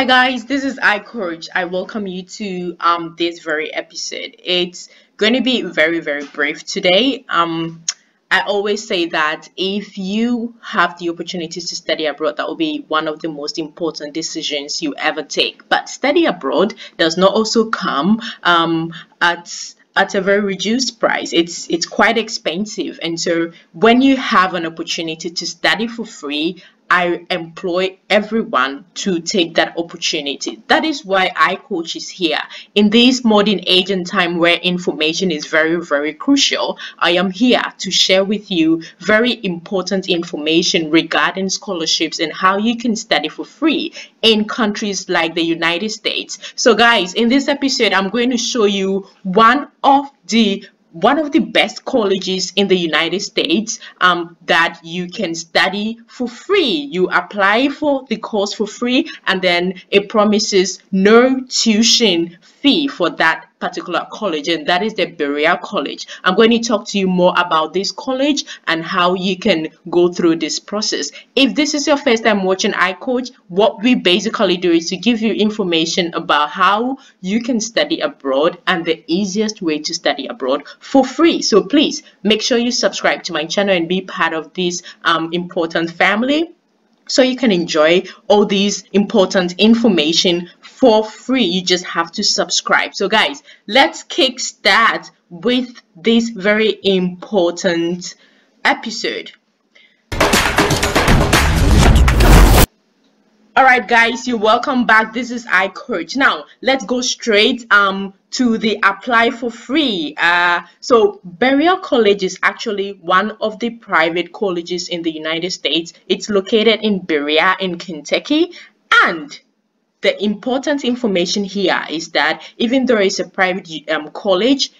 Hi guys, this is iCoach. I welcome you to um this very episode. It's going to be very very brief today. Um I always say that if you have the opportunities to study abroad, that will be one of the most important decisions you ever take. But study abroad does not also come um, at at a very reduced price. It's it's quite expensive, and so when you have an opportunity to study for free, I employ everyone to take that opportunity. That is why iCoach is here. In this modern age and time where information is very, very crucial, I am here to share with you very important information regarding scholarships and how you can study for free in countries like the United States. So guys, in this episode, I'm going to show you one of the one of the best colleges in the United States um, that you can study for free. You apply for the course for free and then it promises no tuition fee for that particular college and that is the Berea College. I'm going to talk to you more about this college and how you can go through this process. If this is your first time watching iCoach, what we basically do is to give you information about how you can study abroad and the easiest way to study abroad for free. So please make sure you subscribe to my channel and be part of this um, important family so you can enjoy all these important information for free you just have to subscribe. So guys let's kick start with this very important episode. All right guys you're welcome back. This is iCoach. Now let's go straight um to the apply for free. Uh so Berea College is actually one of the private colleges in the United States. It's located in Berea in Kentucky. And the important information here is that even though it's a private um, college,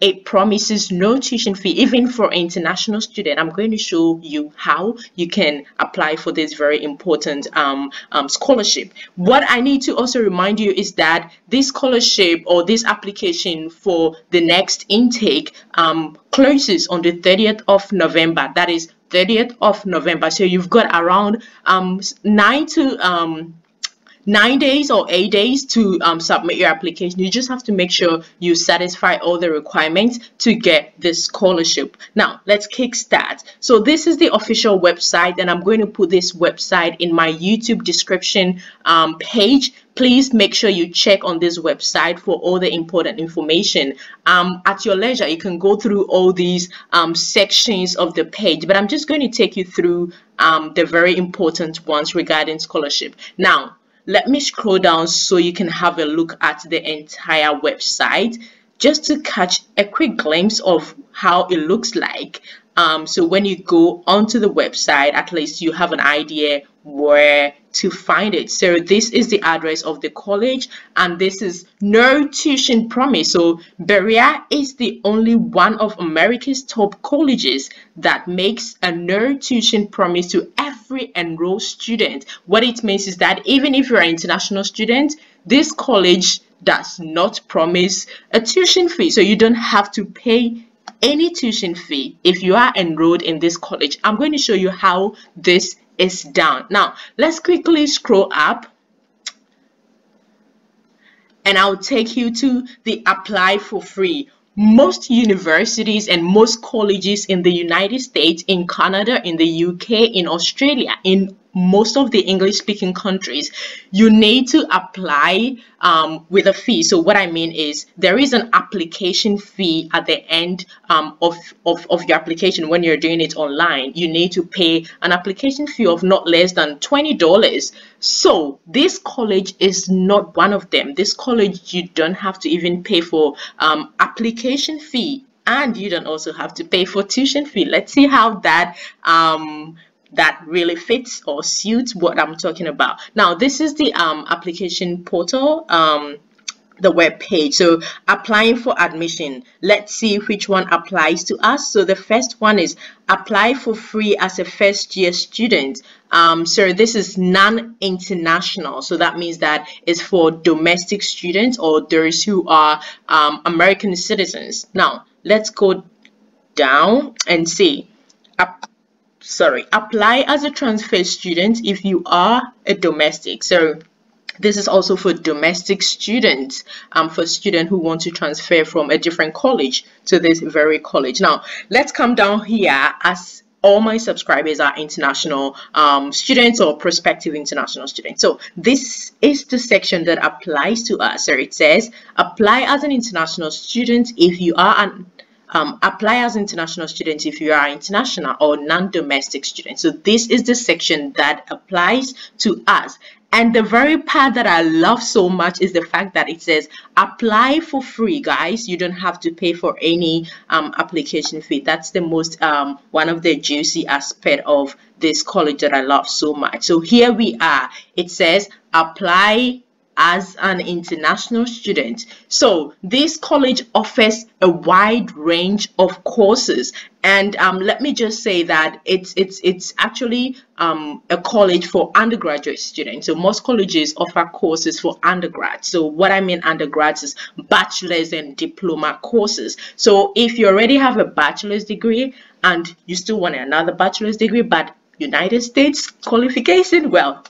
it promises no tuition fee even for international student. I'm going to show you how you can apply for this very important um, um, scholarship. What i need to also remind you is that this scholarship or this application for the next intake um, closes on the 30th of november. That is 30th of november. So you've got around um, nine to um, nine days or eight days to um, submit your application. You just have to make sure you satisfy all the requirements to get this scholarship. Now, let's kickstart. So this is the official website and I'm going to put this website in my YouTube description um, page. Please make sure you check on this website for all the important information. Um, at your leisure, you can go through all these um, sections of the page, but I'm just going to take you through um, the very important ones regarding scholarship. Now, let me scroll down so you can have a look at the entire website just to catch a quick glimpse of how it looks like. Um, so when you go onto the website at least you have an idea where to find it. So this is the address of the college and this is no tuition promise. So Berea is the only one of America's top colleges that makes a no tuition promise to every enrolled student. What it means is that even if you're an international student this college does not promise a tuition fee. So you don't have to pay any tuition fee if you are enrolled in this college. I'm going to show you how this is done. Now let's quickly scroll up. And I'll take you to the apply for free. Most universities and most colleges in the United States, in Canada, in the UK, in Australia, in most of the English speaking countries, you need to apply um, with a fee. So what I mean is there is an application fee at the end um, of, of, of your application when you're doing it online. You need to pay an application fee of not less than $20. So this college is not one of them. This college, you don't have to even pay for um, application fee and you don't also have to pay for tuition fee. Let's see how that um, that really fits or suits what I'm talking about. Now, this is the um, application portal, um, the web page. So applying for admission. Let's see which one applies to us. So the first one is apply for free as a first year student. Um, so this is non-international. So that means that it's for domestic students or those who are um, American citizens. Now, let's go down and see sorry apply as a transfer student if you are a domestic so this is also for domestic students, um, for students who want to transfer from a different college to this very college. Now, let's come down here as all my subscribers are international um, students or prospective international students. So this is the section that applies to us. So it says apply as an international student if you are an um, apply as international students if you are international or non-domestic student. So this is the section that applies to us. And the very part that I love so much is the fact that it says apply for free, guys. You don't have to pay for any um, application fee. That's the most um, one of the juicy aspect of this college that I love so much. So here we are. It says apply as an international student. So this college offers a wide range of courses and um, let me just say that it's it's it's actually um, a college for undergraduate students. So most colleges offer courses for undergrads. So what I mean undergrads is bachelor's and diploma courses. So if you already have a bachelor's degree and you still want another bachelor's degree but United States qualification, well,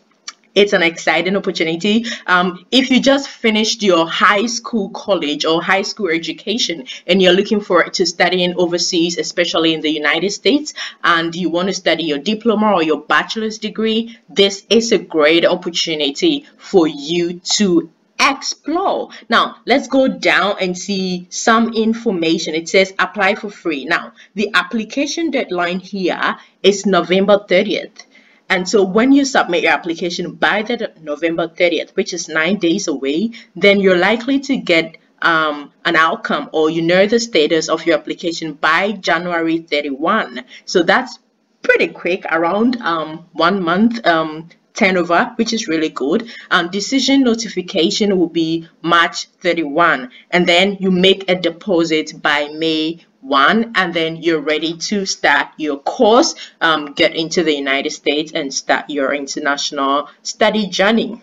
it's an exciting opportunity. Um, if you just finished your high school, college, or high school education, and you're looking forward to studying overseas, especially in the United States, and you want to study your diploma or your bachelor's degree, this is a great opportunity for you to explore. Now let's go down and see some information. It says apply for free. Now the application deadline here is november 30th and so when you submit your application by the November 30th, which is nine days away, then you're likely to get um, an outcome or you know the status of your application by January 31. So that's pretty quick, around um, one month um, turnover, which is really good. Um, decision notification will be March 31, and then you make a deposit by May one and then you're ready to start your course um, get into the United States and start your international study journey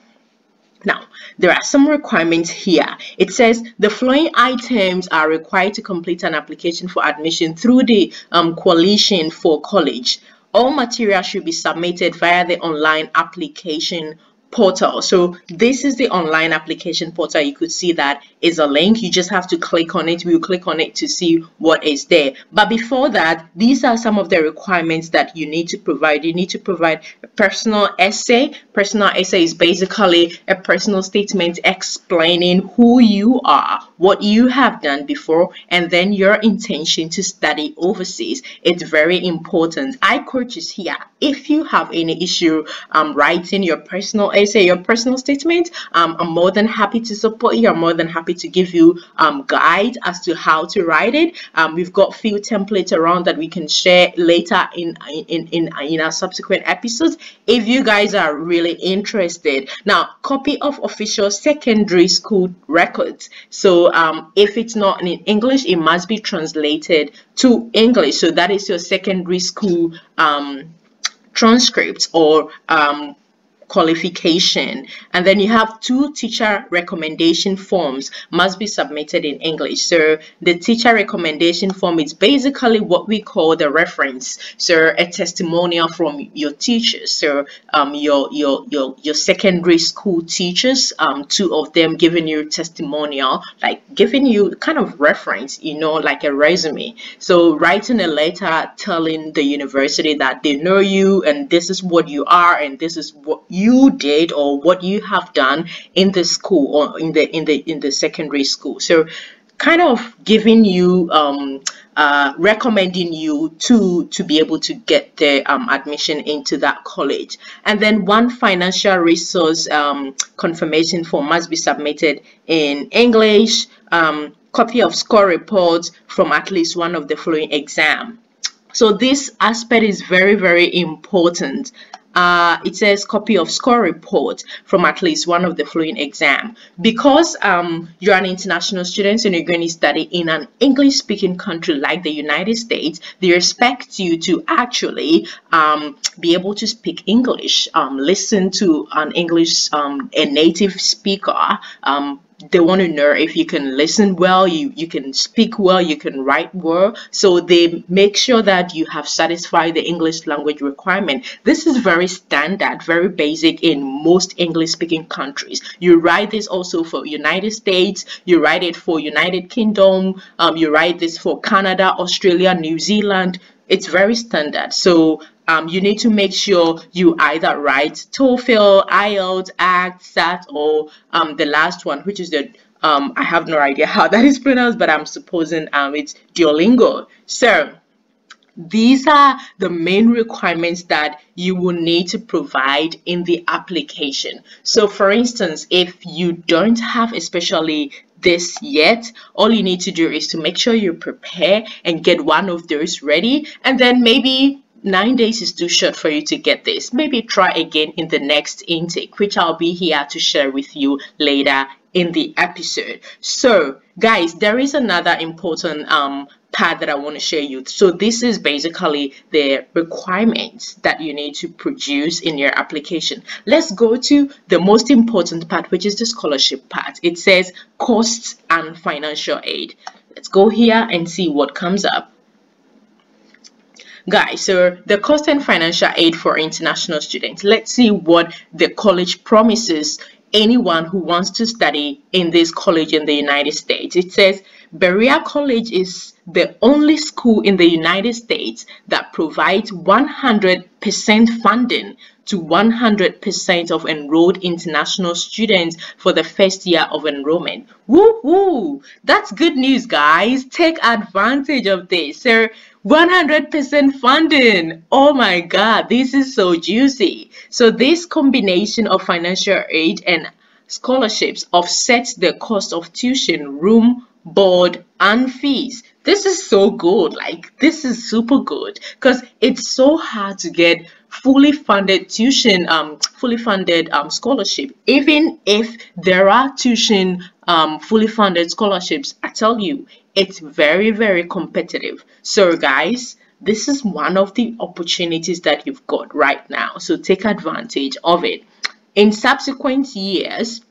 now, there are some requirements here. It says the following items are required to complete an application for admission through the um, Coalition for College. All material should be submitted via the online application portal. So this is the online application portal. You could see that is a link. You just have to click on it. We'll click on it to see what is there. But before that these are some of the requirements that you need to provide. You need to provide a personal essay. Personal essay is basically a personal statement explaining who you are what you have done before and then your intention to study overseas. It's very important. iCoach here. If you have any issue um, writing your personal essay your personal statement um, I'm more than happy to support you. I'm more than happy to give you um, guide as to how to write it. Um, we've got few templates around that we can share later in in, in in our subsequent episodes if you guys are really interested. Now copy of official secondary school records. So um, if it's not in English it must be translated to English. So that is your secondary school um, transcript or um, qualification. And then you have two teacher recommendation forms must be submitted in English. So the teacher recommendation form is basically what we call the reference. So a testimonial from your teachers. So um, your your your your secondary school teachers um, two of them giving you testimonial like giving you kind of reference you know like a resume. So writing a letter telling the university that they know you and this is what you are and this is what you did or what you have done in the school or in the in the in the secondary school. So kind of giving you um, uh, recommending you to to be able to get the um, admission into that college. And then one financial resource um, confirmation form must be submitted in English um, copy of score reports from at least one of the following exam so this aspect is very very important uh, it says copy of score report from at least one of the following exam. Because um, you're an international student and you're going to study in an English speaking country like the United States, they expect you to actually um, be able to speak English, um, listen to an English, um, a native speaker, um, they want to know if you can listen well, you, you can speak well, you can write well. So they make sure that you have satisfied the English language requirement. This is very standard, very basic in most English speaking countries. You write this also for United States, you write it for United Kingdom, um, you write this for Canada, Australia, New Zealand. It's very standard. So um, you need to make sure you either write TOEFL, IELTS, ACT, SAT, or um, the last one, which is the um, I have no idea how that is pronounced, but I'm supposing um, it's Duolingo. So these are the main requirements that you will need to provide in the application. So for instance, if you don't have especially this yet, all you need to do is to make sure you prepare and get one of those ready and then maybe nine days is too short for you to get this. Maybe try again in the next intake, which I'll be here to share with you later in the episode. So guys, there is another important um, part that I want to share you. So this is basically the requirements that you need to produce in your application. Let's go to the most important part, which is the scholarship part. It says costs and financial aid. Let's go here and see what comes up guys so the cost and financial aid for international students let's see what the college promises anyone who wants to study in this college in the United States. It says Berea College is the only school in the United States that provides 100% funding to 100% of enrolled international students for the first year of enrollment. Woo woo! That's good news, guys. Take advantage of this. So 100% funding. Oh my God, this is so juicy. So this combination of financial aid and scholarships offsets the cost of tuition, room, board, and fees. This is so good. Like, this is super good because it's so hard to get fully funded tuition, um, fully funded um, scholarship. Even if there are tuition, um, fully funded scholarships, I tell you, it's very, very competitive. So guys, this is one of the opportunities that you've got right now. So take advantage of it. In subsequent years,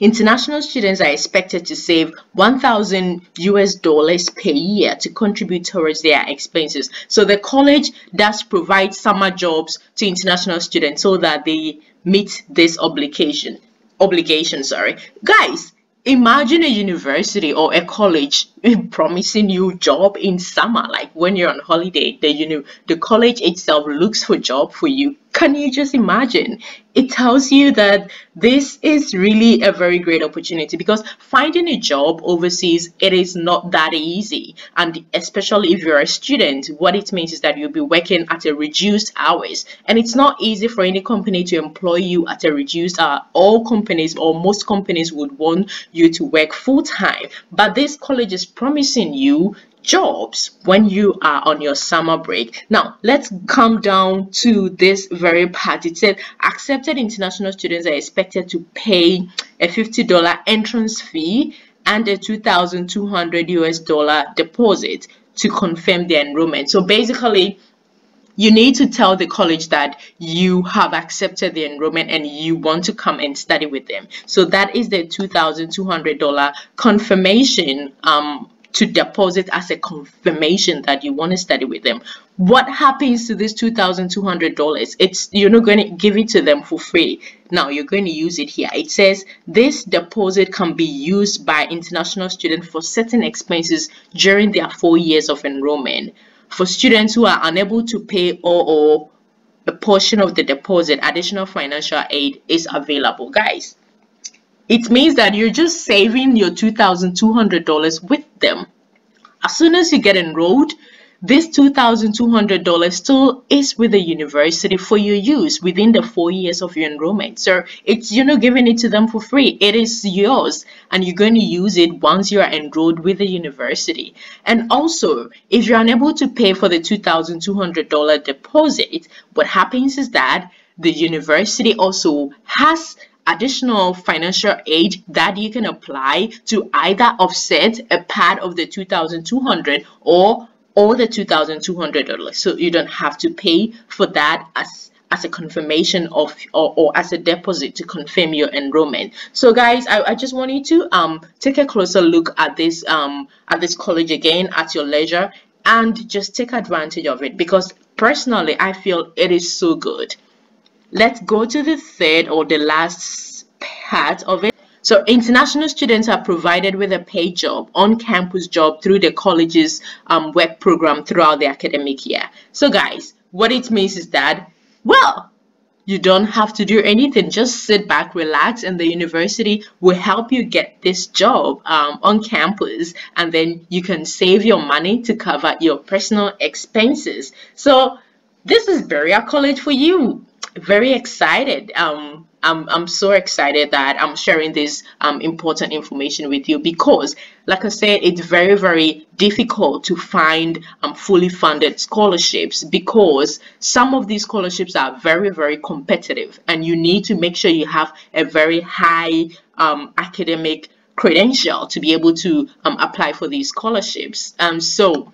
International students are expected to save 1,000 US dollars per year to contribute towards their expenses. So the college does provide summer jobs to international students so that they meet this obligation. Obligation, sorry. Guys, imagine a university or a college promising you job in summer like when you're on holiday the you know the college itself looks for job for you can you just imagine? It tells you that this is really a very great opportunity because finding a job overseas it is not that easy. And especially if you're a student what it means is that you'll be working at a reduced hours. And it's not easy for any company to employ you at a reduced hour. All companies or most companies would want you to work full-time but this college is promising you jobs when you are on your summer break. Now, let's come down to this very part. It said accepted international students are expected to pay a $50 entrance fee and a 2,200 US dollar deposit to confirm their enrollment. So basically, you need to tell the college that you have accepted the enrollment and you want to come and study with them. So that is the $2,200 confirmation um, to deposit as a confirmation that you want to study with them. What happens to this $2,200? It's you're not going to give it to them for free. Now you're going to use it here. It says this deposit can be used by international students for certain expenses during their four years of enrollment. For students who are unable to pay or, or a portion of the deposit, additional financial aid is available. Guys, it means that you're just saving your $2,200 with them. As soon as you get enrolled, this $2,200 still is with the university for your use within the four years of your enrollment. So it's you're not giving it to them for free. It is yours and you're going to use it once you are enrolled with the university. And also, if you're unable to pay for the $2,200 deposit, what happens is that the university also has additional financial aid that you can apply to either offset a part of the 2200 or all the $2,200 so you don't have to pay for that as as a confirmation of or, or as a deposit to confirm your enrollment. So guys I, I just want you to um take a closer look at this um at this college again at your leisure and just take advantage of it because personally I feel it is so good let's go to the third or the last part of it so international students are provided with a paid job, on-campus job through the college's um, work program throughout the academic year. So guys, what it means is that, well, you don't have to do anything. Just sit back, relax, and the university will help you get this job um, on campus. And then you can save your money to cover your personal expenses. So this is Berea College for you. Very excited. Um, I'm, I'm so excited that I'm sharing this um, important information with you because, like I said, it's very, very difficult to find um, fully funded scholarships because some of these scholarships are very, very competitive and you need to make sure you have a very high um, academic credential to be able to um, apply for these scholarships. Um, so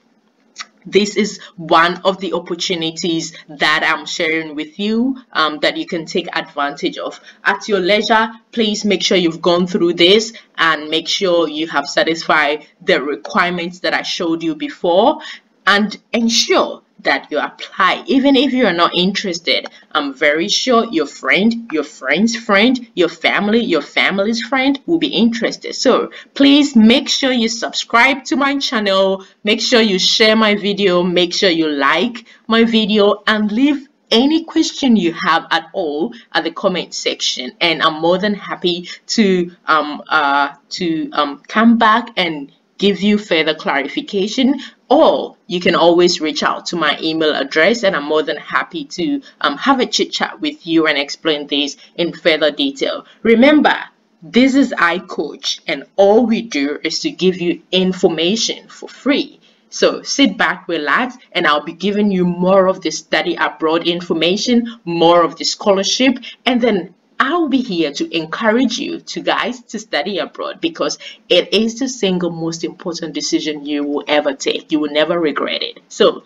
this is one of the opportunities that I'm sharing with you um, that you can take advantage of. At your leisure, please make sure you've gone through this and make sure you have satisfied the requirements that I showed you before and ensure that you apply. Even if you are not interested i'm very sure your friend your friend's friend your family your family's friend will be interested. So please make sure you subscribe to my channel. Make sure you share my video. Make sure you like my video and leave any question you have at all at the comment section. And i'm more than happy to um uh to um come back and give you further clarification or you can always reach out to my email address and I'm more than happy to um, have a chit chat with you and explain this in further detail. Remember, this is iCoach and all we do is to give you information for free. So sit back, relax, and I'll be giving you more of the study abroad information, more of the scholarship, and then I'll be here to encourage you to guys to study abroad because it is the single most important decision you will ever take. You will never regret it. So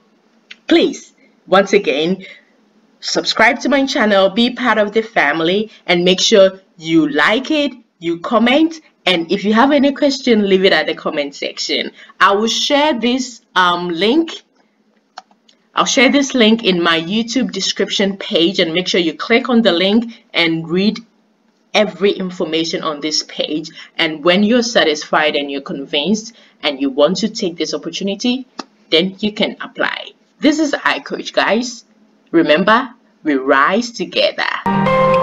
please, once again, subscribe to my channel, be part of the family, and make sure you like it, you comment, and if you have any question, leave it at the comment section. I will share this um, link I'll share this link in my YouTube description page and make sure you click on the link and read every information on this page. And when you're satisfied and you're convinced and you want to take this opportunity, then you can apply. This is iCoach, guys. Remember, we rise together.